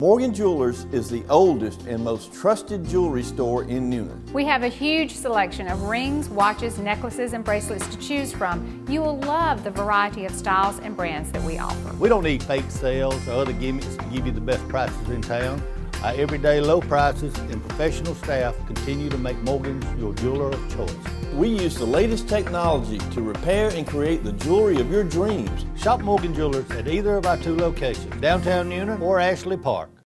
Morgan Jewelers is the oldest and most trusted jewelry store in Newnan. We have a huge selection of rings, watches, necklaces, and bracelets to choose from. You will love the variety of styles and brands that we offer. We don't need fake sales or other gimmicks to give you the best prices in town. Our everyday low prices and professional staff continue to make Morgan's your jeweler of choice. We use the latest technology to repair and create the jewelry of your dreams. Shop Morgan Jewelers at either of our two locations, downtown Newnan or Ashley Park.